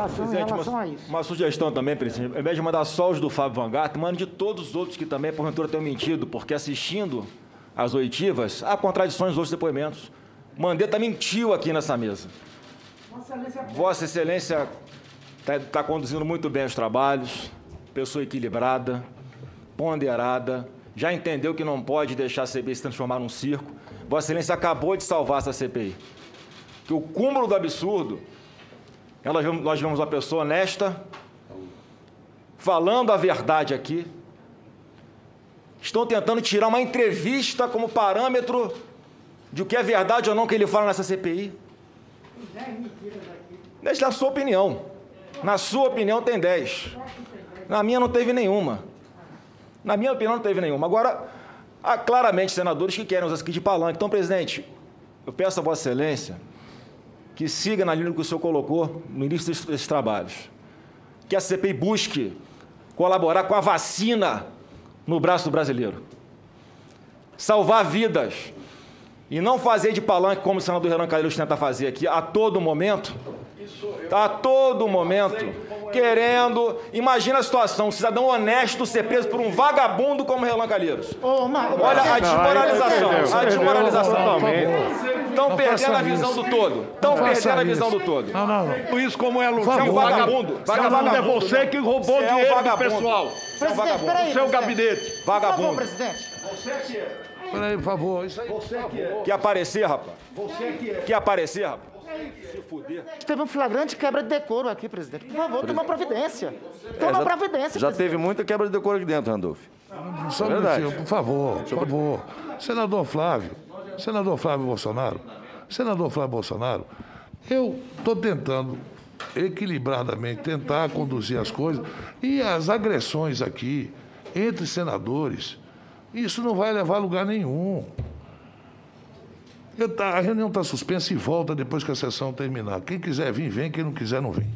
relação uma. Uma sugestão também, presidente. Ao invés de mandar só os do Fábio Van Garten, mande de todos os outros que também, porventura, tenham mentido, porque assistindo às oitivas, há contradições nos outros depoimentos. Mandetta mentiu aqui nessa mesa. Vossa Excelência está tá conduzindo muito bem os trabalhos, pessoa equilibrada, ponderada, já entendeu que não pode deixar a CPI se transformar num circo. Vossa Excelência acabou de salvar essa CPI. Que o cúmulo do absurdo nós vemos, uma pessoa honesta, falando a verdade aqui. Estão tentando tirar uma entrevista como parâmetro de o que é verdade ou não que ele fala nessa CPI. Deixa na sua opinião. Na sua opinião tem 10. Na minha não teve nenhuma. Na minha opinião não teve nenhuma. Agora, há claramente senadores que querem usar aqui de palanque. Então, presidente, eu peço a Vossa Excelência que siga na linha que o senhor colocou no início desses, trabalhos. Que a CPI busque colaborar com a vacina no braço do brasileiro. Salvar vidas. E não fazer de palanque como o senador Renan Calheiros tenta fazer aqui a todo momento. A todo momento querendo. Imagina a situação: um cidadão honesto ser preso por um vagabundo como Relan Calheiros. Olha a desmoralização. A desmoralização. Estão perdendo a visão do todo. Estão perdendo a visão do todo. Não, não, não. Isso como é Luciano. Você é um vagabundo. Vagabundo é você que roubou é um dinheiro do vagabundo. pessoal. Você é um vagabundo. Seu gabinete. Vagabundo. presidente. Você que é. Peraí, por favor. Isso aí. Você que é. Quer aparecer, rapaz? Você que é. Quer aparecer, rapaz? Se fuder. Teve um flagrante quebra de decoro aqui, presidente. Por favor, toma providência. Toma já, providência, Já presidente. teve muita quebra de decoro aqui dentro, Randolph. Só um Verdade. minutinho, por favor, por favor. Senador Flávio, senador Flávio Bolsonaro, senador Flávio Bolsonaro, eu estou tentando equilibradamente tentar conduzir as coisas e as agressões aqui entre senadores, isso não vai levar a lugar nenhum. Eu tá- a reunião está suspensa e volta depois que a sessão terminar. Quem quiser vir, vem. Quem não quiser, não vem.